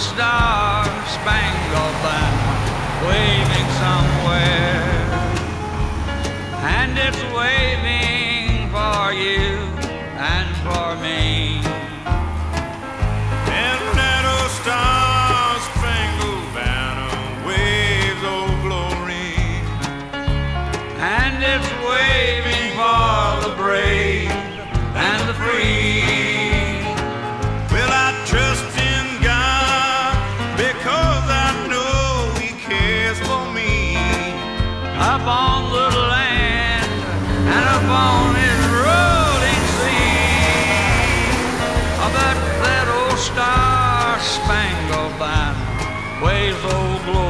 star-spangled banner waving somewhere, and it's waving for you and for me. And that old star-spangled banner waves, oh glory, and it's waving for the brave. up on the land and up on his rolling sea. About that old star spangled banner waves old glory.